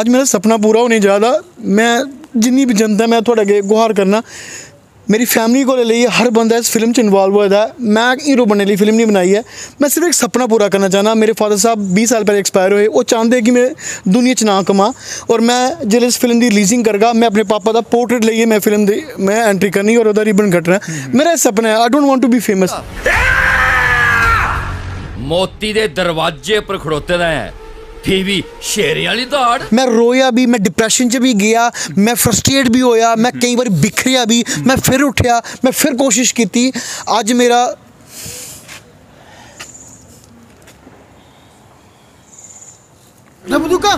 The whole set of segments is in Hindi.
ਅੱਜ ਮੇਰਾ ਸੁਪਨਾ ਪੂਰਾ ਹੋਣੇ ਜ਼ਿਆਦਾ ਮੈਂ ਜਿੰਨੀ ਵੀ ਜਨਤਾ ਮੈਂ ਤੁਹਾਡੇ ਅੱਗੇ ਗੁਹਾਰ ਕਰਨਾ ਮੇਰੀ ਫੈਮਿਲੀ ਕੋਲ ਲਈ ਹਰ ਬੰਦਾ ਇਸ ਫਿਲਮ 'ਚ ਇਨਵੋਲਵ ਹੋਇਆ ਹੈ ਮੈਂ ਇੱਕ ਹੀਰੋ ਬਣਨੇ ਲਈ ਫਿਲਮ ਨਹੀਂ ਬਣਾਈ ਹੈ ਮੈਂ ਸਿਰਫ ਇੱਕ ਸੁਪਨਾ ਪੂਰਾ ਕਰਨਾ ਚਾਹਨਾ ਮੇਰੇ ਫਾਦਰ ਸਾਹਿਬ 20 ਸਾਲ ਪਹਿਲੇ ਐਕਸਪਾਇਰ ਹੋਏ ਉਹ ਚਾਹੁੰਦੇ ਕਿ ਮੈਂ ਦੁਨੀਆ 'ਚ ਨਾ ਕਮਾ ਔਰ ਮੈਂ ਜਿਹੜੇ ਇਸ ਫਿਲਮ ਦੀ ਰਿਲੀਜ਼ਿੰਗ ਕਰਗਾ ਮੈਂ ਆਪਣੇ ਪਾਪਾ ਦਾ ਪੋਰਟਰੇਟ ਲਈਏ ਮੈਂ ਫਿਲਮ ਦੀ ਮੈਂ ਐਂਟਰੀ ਕਰਨੀ ਔਰ ਉਹਦਾ ਰਿਬਨ ਕੱਟਣਾ ਮੇਰਾ ਇਹ ਸੁਪਨਾ ਹੈ I don't want to be famous ਮੋਤੀ ਦੇ ਦਰਵਾਜ਼ੇ ਪਰ ਖੜੋਤੇ ਦਾ ਹੈ ਫੀ ਵੀ ਸ਼ੇਰੇ ਵਾਲੀ ਦੌੜ ਮੈਂ ਰੋਇਆ ਵੀ ਮੈਂ ਡਿਪਰੈਸ਼ਨ 'ਚ ਵੀ ਗਿਆ ਮੈਂ ਫਰਸਟ੍ਰੇਟ ਵੀ ਹੋਇਆ ਮੈਂ ਕਈ ਵਾਰ ਬਿਖਰਿਆ ਵੀ ਮੈਂ ਫਿਰ ਉੱਠਿਆ ਮੈਂ ਫਿਰ ਕੋਸ਼ਿਸ਼ ਕੀਤੀ ਅੱਜ ਮੇਰਾ ਰਬਦੂਕਾ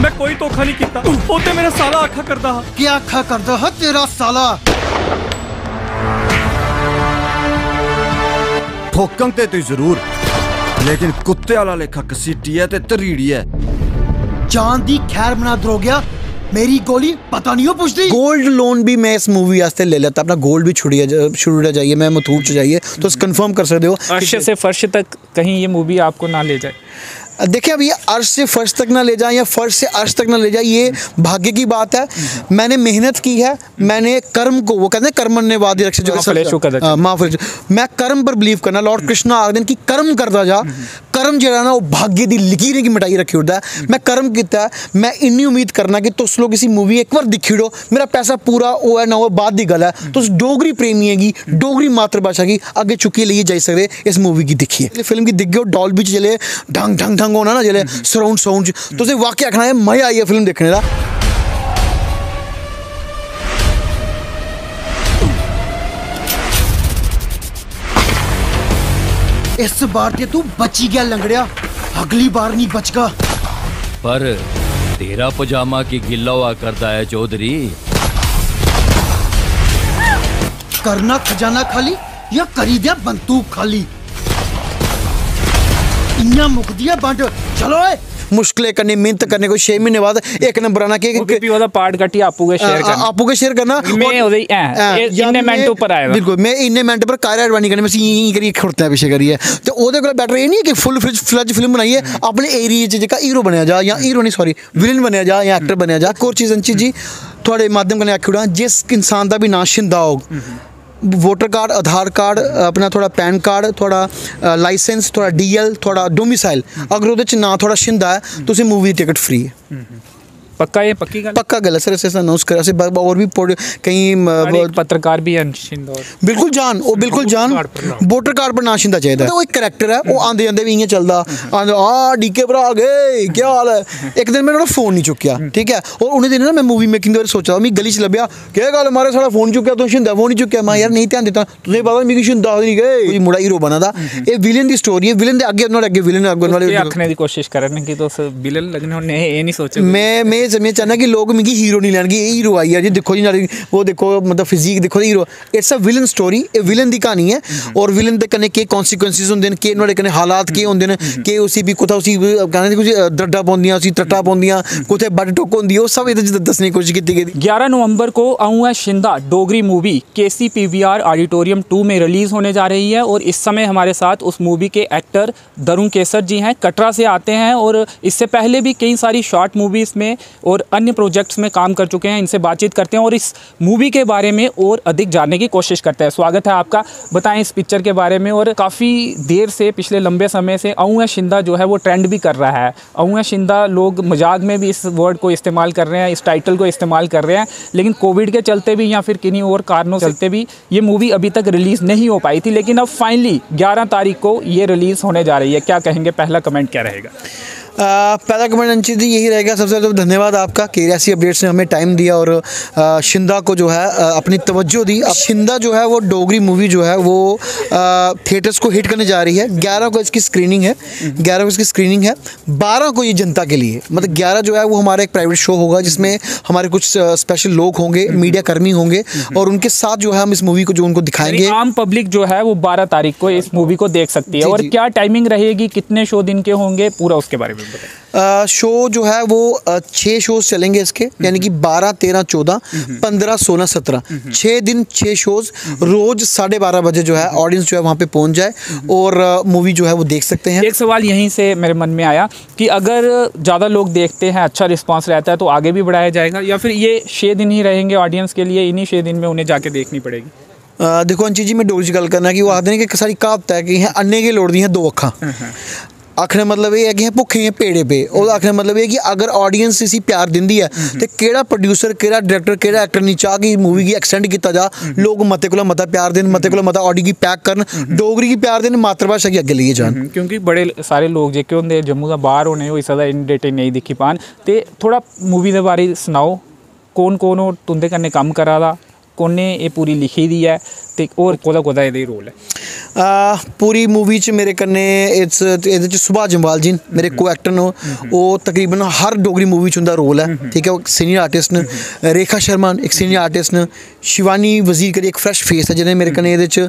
ਮੈਂ ਕੋਈ ਧੋਖਾ ਨਹੀਂ ਕੀਤਾ ਉਹ ਤੇ ਮੇਰਾ ਸਾਲਾ ਆਖਾ ਕਰਦਾ ਹਾਂ ਕੀ ਆਖਾ ਕਰਦਾ ਹੈ ਤੇਰਾ ਸਾਲਾ ਠੋਕਣ ਤੇ ਤੂੰ ਜ਼ਰੂਰ ਲੇਕਿਨ ਕੁੱਤੇ ਵਾਲਾ ਲੇਖਾ ਕਸੀਟੀ ਹੈ ਤੇ ਤਰੀੜੀ ਹੈ ਜਾਨ ਦੀ ਖੈਰ ਬਣਾ ਦਰੋਗਿਆ मेरी गोली पता नहीं हो पूछती गोल्ड लोन भी मैं इस मूवी वास्ते ले लेता अपना गोल्ड भी छुड़िया छुड़ा जाइए मैं मथूट च जाइए तो कंफर्म कर सकते हो अर्श से फर्श तक कहीं ये मूवी आपको ना ले जाए देखिए अब ये अर्श से फर्श तक ना ले जाए या फर्श से अर्श तक ना ले जाए ये भाग्य की बात है मैंने मेहनत की है मैंने कर्म को वो कहते हैं कर्म ने वादी रक्षा जो कदाचित। हाँ। मैं कर्म पर बिलीव करना लॉर्ड कृष्णा आखदे की कर्म करता जा कर्म जेह्ड़ा ना ओह् भाग्य की लकीरें गी मटाई रखी ओड़दा ऐ। हम्म। में कर्म कीता ऐ में इन्नी उम्मीद करना कि तुस लोग इसी मूवी इक बार दिक्खी ओड़ो। मेरा पैसा पूरा होऐ ना होऐ बाद की गल्ल ऐ। हम्म। तुस डोगरी प्रेमियें गी डोगरी मातृभाशा गी अग्गें चुक्कियै लेइयै जाई सकदे इस मूवी गी दिक्खियै। फ़िल्म गी दिखगे डॉल बिच जेल्लै ढंग ढंग ढंग होना ना जेल्लै हम्म। सराउंड साउंड वाकई आखना मज़ा आई गेआ फ़िल्म देखने का इस बार ते तू बची गया लंगड़िया। अगली बार नहीं बचगा। पर तेरा पजामा की गिल्ला हुआ करता है चौधरी। करना खजाना खाली या करी दिया बंदूक खाली? इन्ना मुक दिया बंड चलो ए मुश्किलें करनी मेहनत करने को छह महीने बाद एक नंबर आना कि वो भी ਉਹਦਾ ਪਾਰਟ ਕੱਟੀ ਆਪੂ ਕੇ ਸ਼ੇਅਰ ਕਰਨਾ आपू के शेयर करना मैं और- ਉਹਦੇ ਹੀ ਐ, हाँ, ਇਹ या इन्ने मैं- मिनट ऊपर आएगा। बिल्कुल मैं इन्ने मिनट पर कार्य एडवानी करने में सी यहीं करिए खड़ते हैं पीछे करिए तो ओदे कोल बेटर ये नहीं है कि फुल फ्लज फ्लज फिल्म बनाइए अपने एरिया च जेका हीरो बनया जा या हीरो नहीं सॉरी विलन बनया जा या एक्टर बनया जा एक और चीज अंची जी थोड़े माध्यम कन्नै आखी ओड़ां जिस इंसान दा भी नां शिंदा होग वोटर कार्ड आधार कार्ड अपना थोड़ा पैन कार्ड थोड़ा लाइसेंस थोड़ा डीएल थोड़ा डोमिसाइल अगर ਉਹਦੇ ਚ ਨਾਂ ਥੋੜਾ ਸ਼ਿੰਦਾ ਹੈ ਤੁਸੀਂ ਮੂਵੀ ਦੀ ਟਿਕਟ ਫ੍ਰੀ ਹੈ पक्का ये पक्की गलत पक्का गलत सर ऐसा अनाउंस कर। ऐसे और भी कहीं पत्रकार भी बिल्कुल जान ओ बिल्कुल जान। वोटर कार्ड पर ना शिंदा चाहिदा तो एक करैक्टर है वो हम्म। आंदे जांदे भी इयाँ चलदा हम्म। आंदे आ डीके भरा गए क्या हाल है? हम्म। एक दिन मैंने फ़ोन नहीं चुकया ठीक है? और उन्हें दिन ना मैं मूवी मेकिंग दे सोचा मैं गली च लब्या के गल मारे सारा फ़ोन चुकया तू शिंदा फ़ोन नहीं चुकया? मैं यार नहीं ध्यान दित्ता तुसें पता मिगी शिंदा नहीं गए। मुड़ा हीरो बना दा ए विलेन दी स्टोरी है। विलेन दे अग्गे नुआढ़े अग्गे विलेन अग्गे नुआढ़े आखने दी कोशिश करन कि तुस विलेन लगने होने नहीं सोचे मैं मैं में में चाहना कि लोग मिगी हीरो नहीं लैन कि हीरो आई है जी दिक्खो जी नारी वो देखो मतलब फिजीक दिक्खो hero it's a villain story A villain की कहानी है और विलन के कने के कॉन्सिक्वेंसेस होंगे के केह् नुहाड़े हालात के होंगे के उसी भी कुछ उसी कहने कुछ दड्डा पौंदियाँ उसी तट्टा पौंदियाँ कुछ बड टुक होंगी वो सब ये दसने की कोशिश की गई ग्यारह नवंबर को आऊँ है Shinda Dogri movie K C P V R auditorium two में रिलीज़ होने जा रही है और इस समय हमारे साथ उस मूवी के एक्टर दरुण केसर जी हैं कटरा से आते हैं और इससे पहले भी कई सारी शॉर्ट मूवीज़ में और अन्य प्रोजेक्ट्स में काम कर चुके हैं, इनसे बातचीत करते हैं और इस मूवी के बारे में और अधिक जानने की कोशिश करते हैं। स्वागत है आपका, बताएँ इस पिक्चर के बारे में और काफ़ी देर से, पिछले लंबे समय से अऊआ शिंदा जो है वो ट्रेंड भी कर रहा है। अऊआ शिंदा लोग मज़ाक में भी इस वर्ड को इस्तेमाल कर रहे हैं, इस टाइटल को इस्तेमाल कर रहे हैं, लेकिन कोविड के चलते भी या फिर किन्हीं और कारणों चलते भी ये मूवी अभी तक रिलीज़ नहीं हो पाई थी, लेकिन अब फाइनली 11 तारीख को ये रिलीज़ होने जा रही है। क्या कहेंगे, पहला कमेंट क्या रहेगा? पहला कमेंट अंशित जी यही रहेगा। सबसे पहले तो धन्यवाद आपका। कि रियासी अपडेट्स ने हमें टाइम दिया और शिंदा को जो है अपनी तवज्जो दी। अब शिंदा जो है वो डोगरी मूवी जो है वो थिएटर्स को हिट करने जा रही है। 11 को इसकी स्क्रीनिंग है। 11 को इसकी स्क्रीनिंग है। 12 को ये जनता के लिए। मतलब 11 जो है वो हमारा एक प्राइवेट शो होगा जिसमें हमारे कुछ स्पेशल लोग होंगे मीडिया कर्मी होंगे और उनके साथ जो है हम इस मूवी को जो उनको दिखाएँगे। आम पब्लिक जो है वो 12 तारीख को इस मूवी को देख सकती है। और क्या टाइमिंग रहेगी कितने शो दिन के होंगे पूरा उसके बारे में शो जो है वो अ, छः शोज चलेंगे इसके यानी कि बारह तेरह चौदह पंद्रह सोलह सत्रह छः दिन छः शोज रोज साढ़े बारह बजे जो है ऑडियंस जो है वहाँ पे पहुँच जाए और मूवी जो है वो देख सकते हैं एक सवाल यहीं से मेरे मन में आया कि अगर ज़्यादा लोग देखते हैं अच्छा रिस्पांस रहता है तो आगे भी बढ़ाया जाएगा या फिर ये छः दिन ही रहेंगे ऑडियंस के लिए इन्हीं छः दिन में उन्हें जाके देखनी पड़ेगी ਅ, ਦੇਖੋ ਅੰਚੀ ਜੀ ਮੈਂ ਡੋਰੀ ਚ ਗੱਲ ਕਰਨਾ ਕਿ ਉਹ ਆਖਦੇ ਨੇ ਕਿ ਸਾਰੀ ਕਹਾਵਤ ਹੈ ਕਿ ਹੈ ਅੰਨੇ ਕੇ ਲੋੜਦੀਆਂ ਦੋ ਅੱਖਾਂ ਆਖਣ ਦਾ ਮਤਲਬ ਇਹ ਹੈ ਕਿ ਭੁੱਖੇ ਹੈ ਪੇੜੇ ਪੇ ਉਹ ਆਖਣ ਦਾ ਮਤਲਬ ਇਹ ਕਿ ਅਗਰ ਆਡੀਅנס ਇਸੀ ਪਿਆਰ ਦਿੰਦੀ ਹੈ ਤੇ ਕਿਹੜਾ ਪ੍ਰੋਡਿਊਸਰ ਕਿਹੜਾ ਡਾਇਰੈਕਟਰ ਕਿਹੜਾ ਐਕਟਰ ਨਹੀਂ ਚਾਹ ਕਿ ਮੂਵੀ ਕੀ ਐਕਸਟੈਂਡ ਕੀਤਾ ਜਾ ਲੋਕ ਮਤੇ ਕੋਲ ਮਤਾ ਪਿਆਰ ਦੇਣ ਮਤੇ ਕੋਲ ਮਤਾ ਆਡੀ ਕੀ ਪੈਕ ਕਰਨ ਡੋਗਰੀ ਕੀ ਪਿਆਰ ਦੇਣ ਮਾਤਰ ਭਾਸ਼ਾ ਕੀ ਅੱਗੇ ਲਈਏ ਜਾਣ। ਕਿਉਂਕਿ ਬੜੇ ਸਾਰੇ ਲੋਕ ਜੇ ਕਿ ਹੁੰਦੇ ਜੰਮੂ ਦਾ ਬਾਹਰ ਹੋਣੇ ਉਹ ਇਸ ਦਾ ਡੇਟੇ ਨਹੀਂ ਦੇਖੀ ਪਾਣ ਤੇ ਥੋੜਾ ਮੂਵੀ ਦੇ ਬਾਰੇ ਸੁਣਾਓ। ਕੌਣ ਕੌਣ ਉਹ ਤੁੰਦੇ ਕਰਨੇ ਕੰਮ ਕਰਾ ਦਾ ਕੋਨੇ ਇਹ ਪੂਰੀ ਲਿਖੀ ਦੀ ਹੈ? ते होर कोह्दा कोह्दा एह्दे रोल ऐ पूरी मूवी च मेरे कन्नै इस एह्दे च सुभा जम्वाल जी न मेरे को एक्टर न ओह् तकरीबन हर डोगरी मूवी च उं'दा रोल ऐ ठीक ऐ ओह् सीनियर आर्टिस्ट न रेखा शर्मा न इक सीनियर आर्टिस्ट न शिवानी वजीर करी इक फ्रैश फेस ऐ जि'नें मेरे कन्नै एह्दे च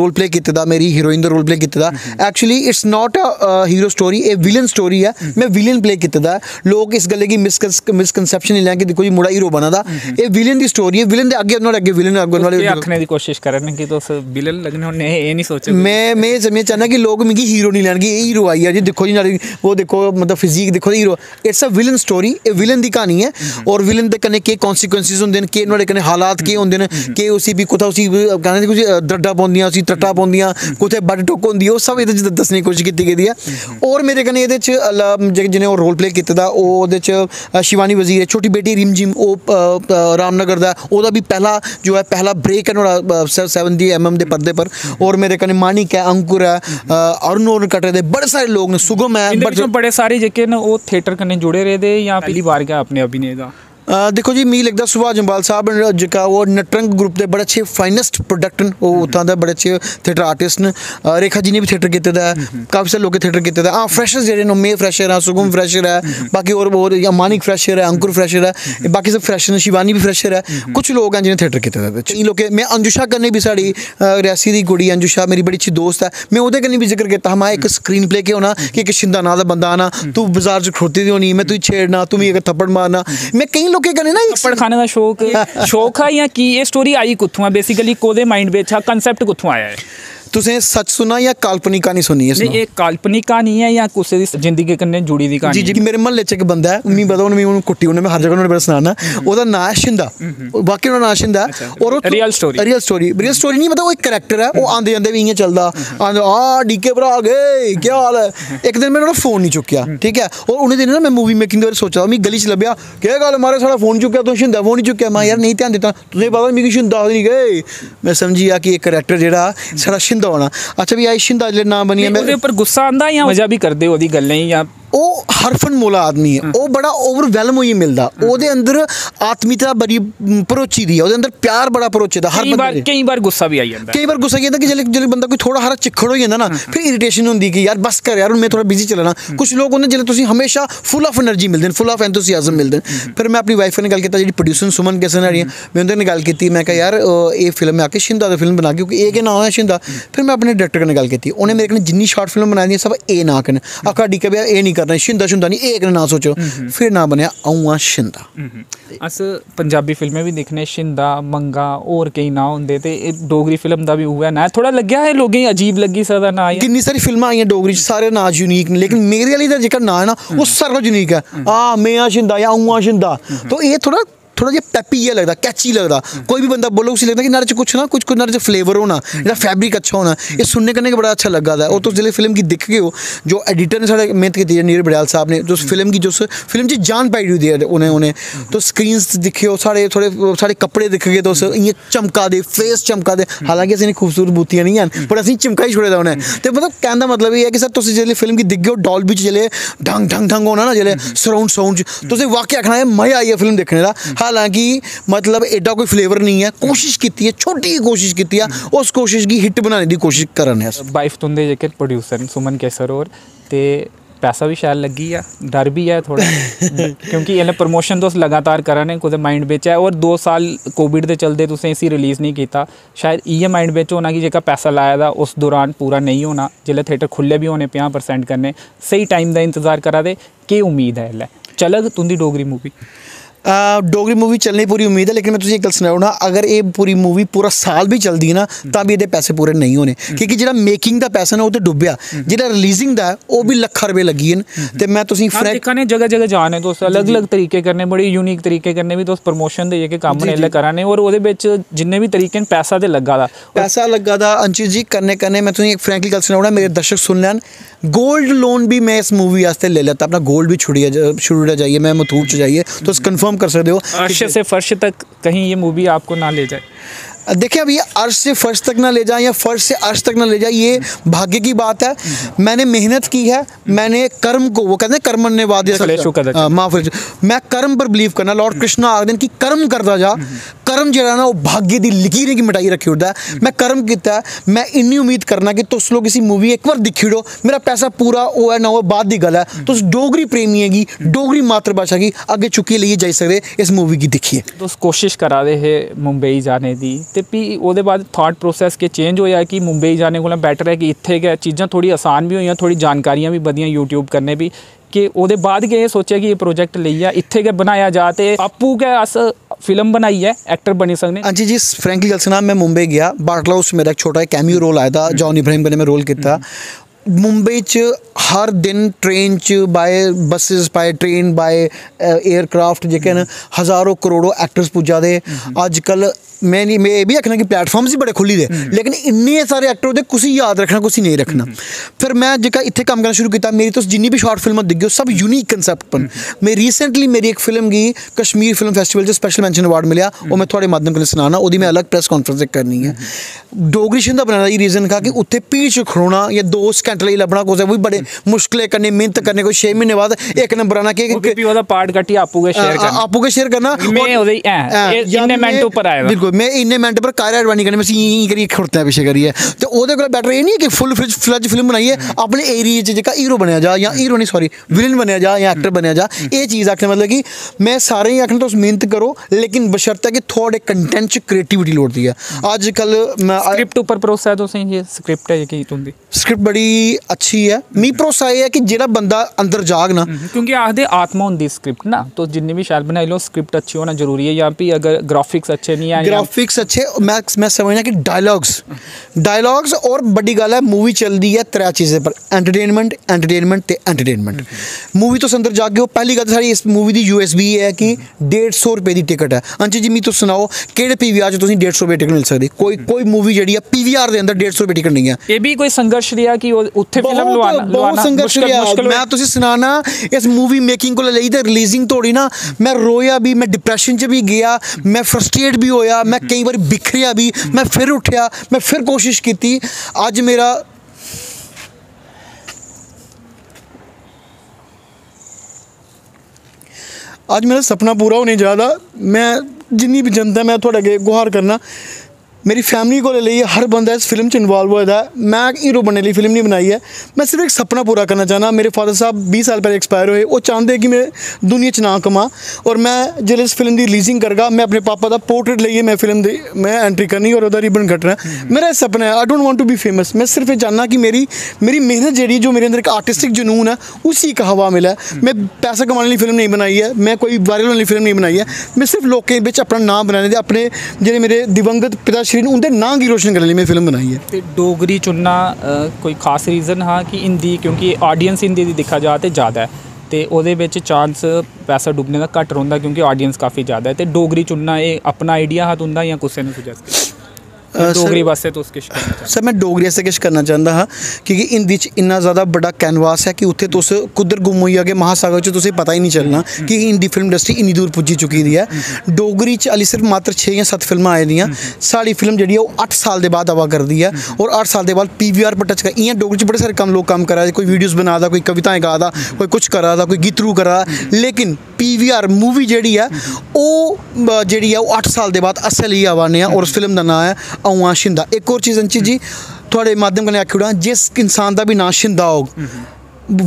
रोल प्ले कीते दा मेरी हीरोइन दा रोल प्ले कीते दा actually it's not a hero story एह् विलन स्टोरी ऐ में विलन प्ले कीते दा ऐ लोक इस गल्लै गी मिसकनसैप्शन निं लैन कि दिक्खो जी मुड़ा हीरो बना दा एह् विलन दी स्टोरी ऐ विलन दे अग्गें नुहाड़े अग्गें विलन अग्गें आखने दी कोशश करा करने की तो बिलन लगने होने ये नहीं सोचा मैं मैं मैं चाहना कि लोग मिगी हीरो नहीं लैन एह् हीरो आई जी देखो जी वो दिक्खो मतलब फिजीक दिक्खो hero it's a villain story एह् विलन की कहानी है हम्म। और विलन दे कन्नै केह् कॉन्सिक्वेंसेस होंदे न केह् नुहाड़े कन्नै हालात केह् होंदे न हम्म। उसी भी कुतै उसी कहने कुछ दड्डा पौंदियाँ उसी टट्टा हम्म। पौंदियाँ कुतै बड टुक होंदी ओह् सब एह्दे दसने की कोशिश की गेदी ऐ और मेरे कन्नै एह्दे च रोल प्ले कीते शिवानी वज़ीर है छोटी बेटी रिमझिम ओह् रामनगर दा ओह्दा बी पहला जो है पहला ब्रेक है ना 70 एमएम ਦੇ ਪਰਦੇ ਪਰ ਔਰ ਮੇਰੇ ਕਨੇ ਮਾਨਿਕ ਹੈ ਅੰਕੁਰ ਹੈ ਅਰਨ ਔਰ ਕਟਰੇ ਦੇ ਬੜੇ ਸਾਰੇ ਲੋਕ ਨੇ ਸੁਗਮ ਹੈ ਬੜੇ ਸਾਰੇ ਜਿਹੜੇ ਨੇ ਉਹ ਥੀਏਟਰ ਕਨੇ ਜੁੜੇ ਰਹੇ ਦੇ ਜਾਂ ਪਹਿਲੀ ਵਾਰ ਗਿਆ ਆਪਣੇ ਅਭਿਨੇਤਾ ਦੇਖੋ ਜੀ ਮੀ ਲੱਗਦਾ ਸੁਭਾ ਜੰਬਾਲ ਸਾਹਿਬ ਜਿਹੜਾ ਉਹ ਨਟਰੰਗ ਗਰੁੱਪ ਦੇ ਬੜੇ ਅੱਛੇ ਫਾਈਨੈਸਟ ਪ੍ਰੋਡਕਟ ਨੇ। ਉਹ ਉਤਾਂ ਦਾ ਬੜੇ ਅੱਛੇ ਥੀਏਟਰ ਆਰਟਿਸਟ ਨੇ। ਰੇਖਾ ਜੀ ਨੇ ਵੀ ਥੀਏਟਰ ਕੀਤੇ ਦਾ ਕਾਫੀ ਸਾਰੇ ਲੋਕੇ ਥੀਏਟਰ ਕੀਤੇ ਦਾ ਆ ਫਰੈਸ਼ਰ ਜਿਹੜੇ ਨੇ ਮੇ ਫਰੈਸ਼ਰ ਆ ਸੁਗਮ ਫਰੈਸ਼ਰ ਹੈ ਬਾਕੀ ਹੋਰ ਹੋਰ ਮਾਨਿਕ ਫਰੈਸ਼ਰ ਹੈ ਅੰਕੁਰ ਫਰੈਸ਼ਰ ਹੈ ਬਾਕੀ ਸਭ ਫਰੈਸ਼ਰ ਨੇ ਸ਼ਿਵਾਨੀ ਵੀ ਫਰੈਸ਼ਰ ਹੈ ਕੁਝ ਲੋਕ ਆ ਜਿਹਨੇ ਥੀਏਟਰ ਕੀਤੇ ਦਾ ਵਿੱਚ। ਇਹ ਲੋਕੇ ਮੈਂ ਅੰਜੁਸ਼ਾ ਕਰਨੇ ਵੀ ਸਾਡੀ ਰਿਆਸੀ ਦੀ ਕੁੜੀ ਅੰਜੁਸ਼ਾ ਮੇਰੀ ਬੜੀ ਅੱਛੀ ਦੋਸਤ ਹੈ ਮੈਂ ਉਹਦੇ ਕਰਨੀ ਵੀ ਜ਼ਿਕਰ ਕੀਤਾ ਹਮਾ ਇੱਕ ਸਕਰੀਨ ਪਲੇ ਕੇ ਹੋਣਾ ਕਿ ਇੱਕ ਸ਼ਿੰਦਾ ਨਾਂ ਦਾ ਬੰਦਾ ਆਣਾ ਤੂੰ ਬਾਜ਼ਾਰ 'ਚ ਖੜੋਤੀ ਦੀ ਹੋਣੀ ਮੈਂ ਤੂੰ ਛੇੜਨਾ ਤੂੰ ਥੱਪੜ ਮਾਰਨਾ। ਮੈਂ ਕਈ ਲੋਕੇ ਕਨੇ ਨਾ ਇੱਕ ਥੱਪੜ ਖਾਣੇ ਦਾ ਸ਼ੌਕ ਸ਼ੌਕ ਆ ਜਾਂ ਕੀ? ਇਹ ਸਟੋਰੀ ਆਈ ਕਿੱਥੋਂ ਆ? ਬੇਸਿਕਲੀ ਕੋਦੇ ਮਾਈਂਡ ਵਿੱਚ ਆ ਕਨਸੈਪਟ ਕਿੱਥੋਂ ਆਇਆ ਹੈ? ਤੁਸੀਂ ਸੱਚ ਸੁਣਾ ਜਾਂ ਕਾਲਪਨਿਕ ਕਹਾਣੀ ਸੁਣੀ ਇਸ ਨਹੀਂ ਇਹ ਕਾਲਪਨਿਕ ਕਹਾਣੀ ਹੈ ਜਾਂ ਕਿਸੇ ਦੀ ਜ਼ਿੰਦਗੀ ਕन्नै ਜੁੜੀ ਦੀ ਜੀ ਕਹਾਣੀ ਜੀ ਮੇਰੇ ਮਹੱਲੇ ਚ ਇੱਕ ਬੰਦਾ ਹੈ ਮੀ ਪਤਾ ਉਹਨੂੰ ਮੈਂ ਉਹਨੂੰ ਕੁੱਟੀ ਉਹਨੇ ਮੈਂ ਹਰ ਜਗ੍ਹਾ ਉਹਨੇ ਬੜਾ ਸੁਣਾਣਾ ਉਹਦਾ ਨਾਂ ਹੈ ਸ਼ਿੰਦਾ। ਬਾਕੀ ਉਹਦਾ ਨਾਂ ਸ਼ਿੰਦਾ ਹੈ। ਔਰ ਉਹ Real story। Real story real story ਨਹੀਂ ਮਤਲਬ ਉਹ ਇੱਕ ਕੈਰੈਕਟਰ ਹੈ ਉਹ ਆਂਦੇ ਜਾਂਦੇ ਵੀ ਇੰਨੇ ਚੱਲਦਾ। ਆਂਦੇ ਆ ਡੀਕੇ ਭਰਾ ਆ ਗਏ ਕੀ ਹਾਲ ਹੈ? ਇੱਕ ਦਿਨ ਮੈਨੂੰ ਉਹਦਾ ਫੋਨ ਨਹੀਂ ਚੁੱਕਿਆ ਠੀਕ ਹੈ? ਔਰ ਉਹਨੇ ਦਿਨ ਨਾ ਮੈਂ ਮੂਵੀ ਮੇਕਿੰਗ ਦੇ ਬਾਰੇ ਸੋਚਿਆ ਮੈਂ ਗਲੀ ਚ ਲੱਭਿਆ ਕੀ ਗੱਲ ਮਾਰੇ ਸਾਡਾ ਫੋਨ ਚੁੱਕਿਆ ਤੂੰ ਸ਼ਿੰਦਾ ਫੋਨ ਨਹੀਂ ਚੁੱਕਿਆ? ਮੈਂ ਯਾਰ ਨਹੀਂ ਧਿਆਨ ਦਿੱਤਾ। ਤੁਸੀਂ ਪਤਾ ਮੈਨੂੰ ਸ਼ਿੰਦਾ ਨਹੀਂ ਗਏ ਮੈਂ ਸਮਝੀ ਆ ਕਿ ਇਹ ਕੈਰੈਕਟਰ ਜਿਹੜਾ ਸਾਡਾ ਸ਼ਿੰਦਾ ਹੋਣਾ। ਅੱਛਾ ਵੀ ਆਈ ਸ਼ਿੰਦਾ ਜਿਹੜੇ ਨਾਮ ਬਣੀ ਹੈ ਉਹਦੇ ਉੱਪਰ ਗੁੱਸਾ ਆਂਦਾ ਜਾਂ ਮਜ਼ਾ ਵੀ ਕਰਦੇ ਉਹਦੀ ਗੱਲਾਂ ਹੀ ਜਾਂ ਉਹ ਹਰਫਨ ਮੋਲਾ ਆਦਮੀ ਹੈ ਉਹ ਬੜਾ ਓਵਰਵੈਲਮ ਹੋਈ ਮਿਲਦਾ ਉਹਦੇ ਅੰਦਰ ਆਤਮਿਕਤਾ ਬੜੀ ਪਰੋਚੀ ਦੀ ਹੈ ਉਹਦੇ ਅੰਦਰ ਪਿਆਰ ਬੜਾ ਪਰੋਚੀ ਦਾ ਹਰ ਬੰਦੇ ਦੇ ਕਈ ਵਾਰ ਗੁੱਸਾ ਵੀ ਆਈ ਜਾਂਦਾ ਕਈ ਵਾਰ ਗੁੱਸਾ ਆਈ ਜਾਂਦਾ ਕਿ ਜਿਹੜੇ ਜਿਹੜੇ ਬੰਦਾ ਕੋਈ ਥੋੜਾ ਹਰਾ ਚਿੱਖੜ ਹੋ ਜਾਂਦਾ ਨਾ ਫਿਰ ਇਰੀਟੇਸ਼ਨ ਹੁੰਦੀ ਕਿ ਯਾਰ ਬਸ ਕਰ ਯਾਰ ਹੁਣ ਮੈਂ ਥੋੜਾ ਬਿਜ਼ੀ ਚੱਲਣਾ ਕੁਝ ਲੋਕ ਹੁੰਦੇ ਜਿਹੜੇ ਤੁਸੀਂ ਹਮੇਸ਼ਾ ਫੁੱਲ ਆਫ એનર્ਜੀ ਮਿਲਦੇ ਨੇ ਫੁੱਲ ਆਫ ਐਂਥੂਸੀਆਜ਼ਮ ਮਿਲਦੇ ਨੇ ਫਿਰ ਮੈਂ ਆਪਣੀ ਵਾਈਫ ਨਾਲ ਗੱਲ ਕੀਤਾ ਜਿਹੜੀ ਪ੍ਰੋਡਿਊਸਰ ਸੁਮਨ ਕੇਸਨ ਆ ਰਹੀ ਹੈ ਮੈਂ ਉਹਨਾਂ ਨਾਲ ਗੱਲ ਕੀਤੀ ਮੈਂ ਕਿਹਾ ਯਾਰ ਇਹ ਫਿਲਮ ਮੈਂ ਆ ਕੇ ਸ਼ਿੰਦਾ ਦਾ ਫਿਲਮ ਬਣਾ ਕਿਉਂਕਿ ਇਹ ਕੇ ਨਾਮ ਹੈ ਸ਼ਿੰਦਾ ਫਿਰ ਮੈਂ ਆਪਣੇ ਡਾਇਰੈਕਟਰ ਨਾਲ ਗੱਲ ਕੀਤੀ ਉਹਨੇ ਮੇਰੇ ਕੋਲ ਜਿੰਨੀ ਸ਼ਾਰਟ ਫਿਲਮ ਬਣਾਈ ਸਭ ਇਹ ਨਾ ਕਰਨ ਆਕਾ ਡੀਕੇ ਵੀ ਇਹ ਨਹੀਂ करना शिंदा शिंदा नहीं एक ने ना सोचो फिर ना बनया आऊँ शिंदा अस पंजाबी फिल्में भी दिक्खने शिंदा मंगा और केईं नांऽ होंदे ते डोगरी फिल्म दा बी उ'ऐ नांऽ थोह्ड़ा लग्गेआ एह् लोकें गी अजीब लग्गी सकदा नांऽ किन्नी सारी फिल्मां आइयां डोगरी च सारे नांऽ यूनिक न लेकिन मेरे आह्ली दा जेह्का नांऽ ना ओह् सारा यूनिक ऐ आ में आं शिंदा या आऊं आं शिंदा तो एह् थोह्ड़ा थोड़ा ये पैपी लग रहा कैची लग रहा कोई भी बंदा बोलो, उसे लगता है कि नारे कुछ ना, कुछ कुछ नारे फ्लेवर होना ना फैब्रिक अच्छा होना। ये सुनने करने का बड़ा अच्छा लगा था और तुस ज़िले फ़िल्म की दिख गए हो जो एडिटर ने साढ़े मेहनत की थी नीर बड़ियाल साहब ने, जो फ़िल्म की जो फ़िल्म च जान पाई दी उन्हें उन्हें तो स्क्रीन दिखे हो साढ़े थोड़े, साढ़े कपड़े दिख गए तुस तो इयाँ चमका दे फेस चमका दे। हालाँकि असें खूबसूरत बूतियाँ नहीं हैन, पर असें चमका छोड़े उन्हें ते मतलब कहने का मतलब एह् है कि सर, तुस जिसले फ़िल्म की दिखगे हो डॉल्बी च जिसले ढंग ढंग ढंग होना ना जिसले सराउंड साउंड तुसें वाकई आखना मज़ा आई है फ़िल्म दिक्खने दा। हालाँकि मतलब एडा कोई फ्लेवर नहीं है। कोशिश की है छोटी कोशिश कीती है। हम्म। उस कोशिश की हिट बनाने की कोशिश करा ने वाइफ तुंदे जेके प्रोड्यूसर सुमन केसर और ते पैसा भी शैल लगी आ डर भी है थोड़ा। क्योंकि इन्हें प्रमोशन तो लगातार करा ने कुछ माइंड बिच है और दो साल कोविड के चलते तुसें इसी रिलीज़ नहीं किया शायद इये माइंड बिच होना कि जेका पैसा लाया था उस दौरान पूरा नहीं होना। जल्द थिएटर खुले भी होने पाँह परसेंट करने सही टाइम का इंतज़ार करा दे केह् उम्मीद है इसलिए चलग तुंदी डोगरी मूवी डोगरी मूवी चलने पूरी उम्मीद है लेकिन मैं तुझे एक गल सनाऊ ना अगर ये पूरी मूवी पूरा साल भी चलदी ना हम्म। तां बी एह्दे पैसे पूरे नहीं होने। हम्म। क्योंकि जो मेकिंग दा पैसा ना ओह् ते डुब्बेआ। हम्म। जेह्ड़ा रिलीजिंग दा ओह् बी लक्खां रपेऽ लग्गी गे ते मैं तुसेंगी फ्रैंक हाँ, कन्नै जगह जगह जाने अलग अलग तरीके कन्नै बड़े यूनिक तरीके कन्नै बी तुस प्रमोशन दे जेह्के कम्म ने करा ने और ओह्दे भी तरीके पैसा तो लग्गा दा। पैसा लग्गा दा अंशित जी कन्नै कन्नै मैं तुसेंगी एक फ्रैंकली गल्ल सनाऊ मेरे दर्शक सुन लैन। गोल्ड लोन भी मैं इस मूवी आस्तै ले लैता अपना गोल्ड भी छुड़िया छुड़िया जाइए मैं मथूट च जाइए तुस कंफर्म कर सकते हो। अर्श से फर्श तक कहीं ये मूवी आपको ना ले जाए। देखिए अब ये अर्श से फर्श तक ना ले जाए या फर्श से अर्श तक ना ले जाए ये भाग्य की बात है। मैंने मेहनत की है मैंने कर्म को वो कहते हैं कर्मन ने हाँ, माफ़ मैं कर्म पर बिलीव करना लॉर्ड कृष्णा आखदे कि कर्म करता जा कर्म जरा ना वो भाग्य की लकीरें की मिटाई रखी उड़ता है। मैं कर्म किया मैं इन्नी उम्मीद करना कि तुम लोग किसी मूवी एक बार दिखी उड़ो मेरा पैसा पूरा हो ना हो बाद की गल है। तुम डोगरी प्रेमी है डोगरी मातृभाषा की अगे चुकी ले जाते इस मूवी की दिखिए। तुम कोशिश करा दे मुंबई जाने की ते भी ओह्दे बाद थाट प्रोसेस के चेंज होएआ कि मुंबई जाने कोला बेटर ऐ कि इत्थै गै चीज़ां थोह्ड़ी असान बी होइयां थोह्ड़ी जानकारियां बी बधियां यूट्यूब कन्नै बी कि ओह्दे बाद गै एह् सोचेआ कि एह् प्रोजेक्ट लेइयै इत्थै गै बनाया जा ते आपूं गै अस फिल्म बनाइयै एक्टर बनी सकने हां जी जी फ्रैंकली गल्ल सनां में मुंबई गेआ बाटला उस मेरा एक छोटा कैमियो रोल आया था जॉन इब्राहिम कन्नै में रोल कीता मुंबई च हर दिन ट्रेन च by buses by train by aircraft जेह्के न हज़ारों करोड़ों एक्टर्स पुजा दे। हम्म। अज्जकल में नहीं में एह् बी आखना कि प्लेटफॉर्म्स ही बड़े खुल्ली दे हम्म। लेकिन इन्ने सारे एक्टर होते कुछ याद रखना कुसी नहीं रखना। हम्म। फिर मैं जेह्का इत्थै कम्म करना शुरू किया मेरी तुस जिन्नी बी शार्ट फिल्मां दिखगे सब यूनिक कंसैप्ट न में रिसेंटली मेरी इक फ़िल्म की कश्मीर फ़िल्म फेस्टिवल च स्पेशल मैंशन अवार्ड मिले ओह् में थुआढ़े माध्यम कन्नै सनाना ओह्दी में अलग प्रेस कॉन्फ्रेंस करनी है डोगरी शिंदा बनाने दा रीजन हा कि उत्थै भीड़ खड़ोना या दो घैंटे लेई लब्भना कुसै बड़े मुश्कलें कन्नै मेह्नत करने कोई छे म्हीने बाद इक नंबर आना पार्ट कट्टी आपूं शेयर करना बिल्कुल में इन्ने मिंट पर कार अडवाणी कन्नै में ई करियै खड़ता पिच्छे करियै ते ओह्दे कोला बेटर कि फुल फ्रिज फ्लज फ़िल्म बनाइयै अपने एरिया च हीरो बनेआ जा जां हीरो निं सॉरी विलन बनेआ जा जां एक्टर बनेआ जा एह् चीज़ आखने मतलब कि में सारें गी आखना तुस मेह्नत करो लेकिन बशर्ते कि थुआढ़े कंटेंट क्रिएटिविटी लोड़दी ऐ अज्जकल स्क्रिप्ट उप्पर भरोसा ऐ तुसें स्क्रिप्ट ऐ जेह्की तुंदी स्क्रिप्ट बड़ी ਅੱਛੀ ਹੈ ਮੀ ਭਰੋਸਾ ਇਹ ਹੈ ਕਿ ਜਿਹੜਾ ਬੰਦਾ ਅੰਦਰ ਜਾਗ ਨਾ ਕਿਉਂਕਿ ਆਖਦੇ ਆਤਮਾ ਹੁੰਦੀ ਸਕ੍ਰਿप्ट ਨਾ तो जितने भी शायर बनाई लो स्क्रिप्ट अच्छी होना जरूरी है यहाँ पे अगर ग्राफिक्स अच्छे नहीं आए ग्राफिक्स अच्छे मैं मैं समझना कि डायलॉग्स डायलॉग्स और बड़ी गल है मूवी चलती है त्रै चीज़ें पर एंटरटेनमेंट एंटरटेनमेंट तो एंटरटेनमेंट मूवी तो अंदर जागे हो पहली गल सारी इस मूवी की यू एस बी है कि डेढ़ सौ रुपये की टिकट है अंशु जी मी तुम सुनाओ कि पी वी आर तुम्हें डेढ़ सौ रुपये टिकट मिल सकती कोई कोई मूवी जी पी वी आर के अंदर डेढ़ सौ रुपये टिकट नहीं है यह भी कोई संघर्ष रहा कि ਉੱਥੇ ਫਿਲਮ ਲਵਾਣਾ ਬਹੁਤ ਸੰਘਰਸ਼ ਰਿਹਾ। ਮੈਂ ਤੁਸੀਂ ਸੁਣਾਣਾ ਇਸ ਮੂਵੀ ਮੇਕਿੰਗ ਕੋਲ ਲਈ ਤੇ ਰਿਲੀਜ਼ਿੰਗ ਤੋੜੀ ਨਾ ਮੈਂ ਰੋਇਆ ਵੀ ਮੈਂ ਡਿਪਰੈਸ਼ਨ 'ਚ ਵੀ ਗਿਆ ਮੈਂ ਫਰਸਟ੍ਰੇਟ ਵੀ ਹੋਇਆ ਮੈਂ ਕਈ ਵਾਰੀ ਬਿਖਰਿਆ ਵੀ ਮੈਂ ਫਿਰ ਉੱਠਿਆ ਮੈਂ ਫਿਰ ਕੋਸ਼ਿਸ਼ ਕੀਤੀ। ਅੱਜ ਮੇਰਾ ਅੱਜ ਮੇਰਾ ਸੁਪਨਾ ਪੂਰਾ ਹੋਣੇ ਜ਼ਿਆਦਾ। ਮੈਂ ਜਿੰਨੀ ਵੀ ਜਨਤਾ ਮੈਂ ਤੁਹਾਡੇ ਅੱਗੇ ਗੁਹਾਰ ਕਰਨਾ मेरी फैमिली को ले लीजिए हर बंदा इस फ़िल्म च इन्वॉल्व होए दा है। मैं हीरो बनने लिए फ़िल्म नहीं बनाई है। मैं सिर्फ़ एक सपना पूरा करना चाहना मेरे फादर साहब 20 साल पहले एक्सपायर होए। वो चाहते कि मैं दुनिया च ना कमा और मैं जिस इस फ़िल्म की रिलीजिंग करगा, मैं अपने पापा का पोर्ट्रेट लेइए मैं फ़िल्म दी मैं एंट्री करनी और रिबन कटना मेरा सपना है। I don't want to be famous मैं सिर्फ़ ये चाहना कि मेरी मेरी मेहनत जी जो मेरे अंदर एक आर्टिस्टिक जनून है, उसी एक हवा मिला। मैं पैसा कमाने वाली फ़िल्म नहीं बनाई है। मैं कोई वायरल वाली फ़िल्म नहीं बनाई है। मैं सिर्फ़ लोगों अपना नाम बनाने अपने जो मेरे दिवंगत पिता ਸ਼ਰੀਨ उनके नाम की रोशन करने लिए मैं फिल्म बनाई है ਤੇ ਡੋਗਰੀ ਚੁਣਨਾ ਕੋਈ ਖਾਸ ਰੀਜ਼ਨ ਹਾਂ, ਕਿ ਹਿੰਦੀ, ਕਿਉਂਕਿ ਆਡੀਅנס ਹਿੰਦੀ ਦੀ ਦੇਖਾ ਜਾ ਤੇ ਜ਼ਿਆਦਾ ਹੈ। ਤੇ ਉਹਦੇ ਵਿੱਚ ਚਾਂਸ ਪੈਸਾ ਡੁੱਬਣੇ ਦਾ ਘੱਟ ਰਹਿੰਦਾ ਕਿਉਂਕਿ ਆਡੀਅנס ਕਾਫੀ ਜ਼ਿਆਦਾ ਹੈ। ਤੇ ਡੋਗਰੀ ਚੁਣਨਾ, ਇਹ ਆਪਣਾ ਆਈਡੀਆ ਹੱਥ ਹੁੰਦਾ ਜਾਂ ਕਿਸੇ ਨੂੰ ਸੁਜੈਸਟ ਡੋਗਰੀ ਵਾਸਤੇ ਤੋਂ ਕਿਸ਼ सर मैं डोगरी आस्तै किश करना चाहता हा क्योंकि हिंदी च इन्ना ज़्यादा बड्डा कैनवास है कि उत्थै तुस कुद्धर गुम होई जागे महासागर से तुसें पता ही नहीं चलना कि हिंदी फ़िल्म इंडस्ट्री इन्नी दूर पुजी चुकी दी ऐ डोगरी च अली सिर्फ़ मात्र छे जां सत्त फिल्मां आई दियाँ साढ़ी फ़िल्म जी ऐ अट्ठ साल दे बाद आवा करदी है और अट्ठ साल दे बाद पी वी आर पर टच कर डोगरी बड़े सारे कम लोग कम्म करा कोई वीडियोज़ बना दा कोई कविताएँ गा कोई कुछ करा दा कोई गीतड़ू करा दा लेकिन पी वी आर मूवी जी है ओह् जेह्ड़ी ऐ ओह् अट्ठ साल दे बाद असें लेई आवा और उस फ़िल्म दा नांऽ ऐ औआ शिंदा एक और चीज़ अंचित जी थोड़े माध्यम कन्नै आखी ओड़ां जिस इंसान दा बी नांऽ शिंदा होग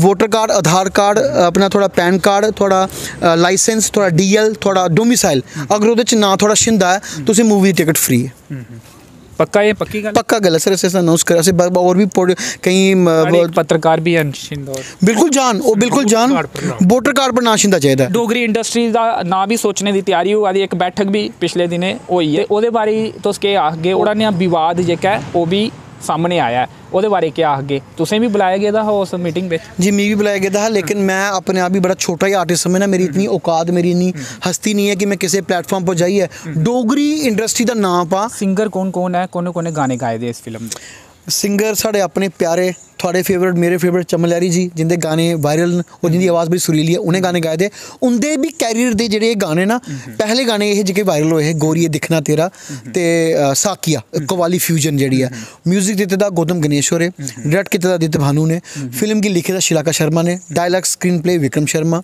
वोटर कार्ड आधार कार्ड अपना थोड़ा पैन कार्ड थोड़ा लाइसेंस थोड़ा डीएल थोड़ा डोमिसाइल अगर ओह्दे च नांऽ थोड़ा शिंदा ऐ तुसें मूवी दी टिकट फ्री ऐ पक्का ये पक्की गल पक्का गलत सर ऐसा अनाउंस कर ऐसे और भी कहीं ਪੱਤਰਕਾਰ ਵੀ ਹਨ ਸ਼ਿੰਦੌਰ ਬਿਲਕੁਲ ਜਾਨ ਉਹ ਬਿਲਕੁਲ ਜਾਨ ਵੋਟਰ ਕਾਰਡ ਪਰ ਨਾਂ ਸ਼ਿੰਦਾ ਚਾਹੀਦਾ ਹੈ। डोगरी इंडस्ट्री दा नाम भी सोचने दी त्यारी होआ दी इक बैठक भी पिछले दिनें होई ऐ ओह्दे बारे तुस केह् आखगे ओह्दा नेहा विवाद जेह्का ऐ ओह् बी ਸਾਹਮਣੇ ਆਇਆ ਉਹਦੇ ਬਾਰੇ ਕੀ ਆਖਗੇ ਤੁਸੀਂ ਵੀ ਬੁਲਾਇਆ ਗਿਆ ਦਾ ਉਸ ਮੀਟਿੰਗ ਵਿੱਚ? ਜੀ ਮੈਂ ਵੀ ਬੁਲਾਇਆ ਗਿਆ ਦਾ ਲੇਕਿਨ ਮੈਂ ਆਪਣੇ ਆਪ ਹੀ ਬੜਾ ਛੋਟਾ ਹੀ ਆਰਟਿਸਟ ਸਮਝਣਾ ਮੇਰੀ ਇਤਨੀ ਔਕਾਤ ਮੇਰੀ ਇਤਨੀ ਹਸਤੀ ਨਹੀਂ ਹੈ ਕਿ ਮੈਂ ਕਿਸੇ ਪਲੇਟਫਾਰਮ 'ਤੇ ਜਾਈ ਡੋਗਰੀ ਇੰਡਸਟਰੀ ਦਾ ਨਾਮ ਪਾ। ਸਿੰਗਰ ਕੌਣ ਕੌਣ ਹੈ? ਕੋਨੇ ਕੋਨੇ ਗਾਣੇ ਗਾਏ ਦੇ ਇਸ ਫਿਲਮ ਦੇ? ਸਿੰਗਰ ਸਾਡੇ ਆਪਣੇ ਪਿਆਰੇ थोड़े फेवरेट मेरे फेवरेट चमलैरी जी जिंदे गाने वायरल और जिंदी आवाज़ बड़ी सुरीली है उन्हें गाने गाए थे उनके भी कैरियर के जेह्ड़े गाने ना हम्म। पहले गाने ये जो वायरल होए हे है दिखना तेरा हम्म। ते साकिया कवाली फ्यूजन जी है म्यूज़िक दिते गौतम गणेश होरें हम्म। डायरेक्ट कीते आदित्य भानु ने फ़िल्म की लिखे दा शिलाका शर्मा ने dialogue screenplay Vikram Sharma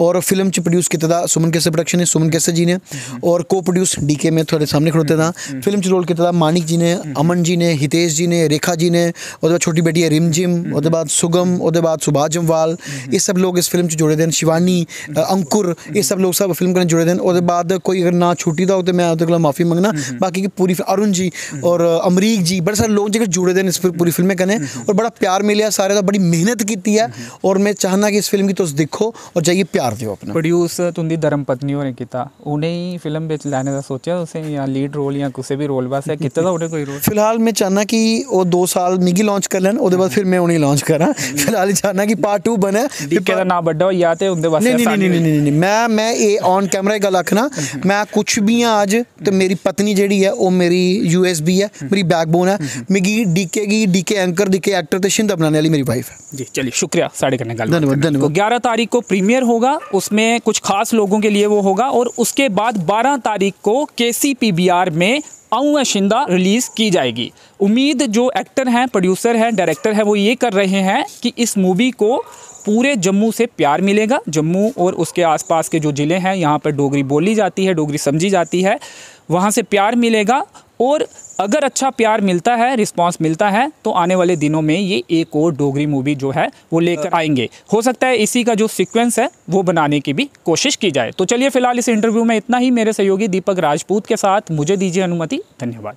और फ़िल्म च प्रोड्यूस कीते सुमन केसर प्रोडक्शन ने सुमन केसर जी ने और को प्रोड्यूस डी के में थोड़े सामने खड़ोते फ़िल्म च रोल किता मानिक जी ने अमन जी ने हितेश जी ने रेखा जी ने और छोटी बेटी है रिम नाजिम ओदे बाद सुगम ओदे बाद सुभाष जम्वाल ये सब लोग इस फ़िल्म से जुड़े दे शिवानी अंकुर ये सब लोग सब फ़िल्म कन्नै जुड़े दे ओदे बाद कोई अगर ना छुट्टी दा तो मैं ओदे कोला माफ़ी मंगना। बाकी की पूरी अरुण जी और अमरीक जी बड़े सारे लोग जेह्ड़े जुड़े दे इस पूरी फ़िल्म कन्नै और बड़ा प्यार मिले सारे दा बड़ी मेहनत की ऐ और मैं चाहना कि इस फ़िल्म गी तुस तो दिक्खो और जाइए प्यार देओ अपना। प्रोड्यूस पत्नी होने होरें उन्हें उ'नेंगी फ़िल्म बिच लैने दा सोचेआ तुसें लीड रोल जां कुसै बी रोल वास्ते कीते कोई रोल फ़िलहाल मैं चाहना कि ओह् दो साल मिगी लॉन्च करी लैन ओह्दे फिर फिर मैं उन्हें लॉन्च करा। फ़िलहाल चाहना कि पार्ट टू बने डीके दा नांऽ बड्डा होई जा ते उं'दे वास्ते नहीं नहीं नहीं नहीं मैं मैं ये ऑन कैमरा गल आखना। मैं कुछ भी हाँ अज तो मेरी पत्नी जी है वो मेरी यू एस बी है मेरी बैकबोन है मिगी डीके की डीके एंकर डीके एक्टर तो शिंदा बनाने वाली मेरी वाइफ है जी चलिए शुक्रिया साढ़े करने गल्ल धन्यवाद धन्यवाद। ग्यारह तारीख को प्रीमियर होगा उसमें कुछ खास लोगों के लिए वो होगा और उसके बाद बारह तारीख को के में आऊँ शिंदा रिलीज़ की जाएगी। उम्मीद जो एक्टर हैं, प्रोड्यूसर हैं, डायरेक्टर हैं, वो ये कर रहे हैं कि इस मूवी को पूरे जम्मू से प्यार मिलेगा। जम्मू और उसके आसपास के जो ज़िले हैं, यहाँ पर डोगरी बोली जाती है, डोगरी समझी जाती है, वहाँ से प्यार मिलेगा और अगर अच्छा प्यार मिलता है रिस्पांस मिलता है तो आने वाले दिनों में ये एक और डोगरी मूवी जो है, वो लेकर आएँगे। हो सकता है इसी का जो सीक्वेंस है, वो बनाने की भी कोशिश की जाए। तो चलिए फ़िलहाल इस इंटरव्यू में इतना ही। मेरे सहयोगी दीपक राजपूत के साथ मुझे दीजिए अनुमति। धन्यवाद।